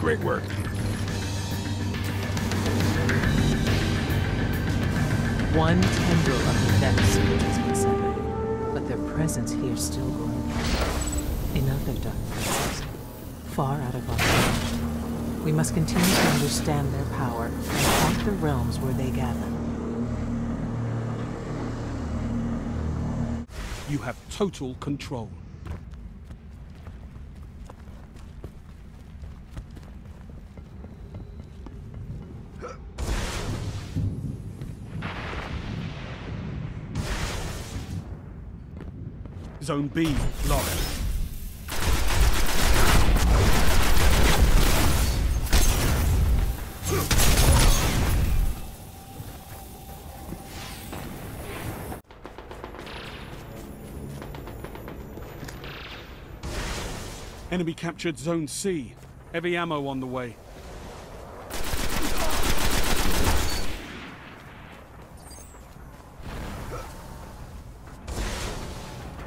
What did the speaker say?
Great work. One tendril of the Vex has been severed, but their presence here still grows. In other dark places, far out of our reach. We must continue to understand their power and haunt the realms where they gather. You have total control. Zone B locked. Enemy captured Zone C. Heavy ammo on the way.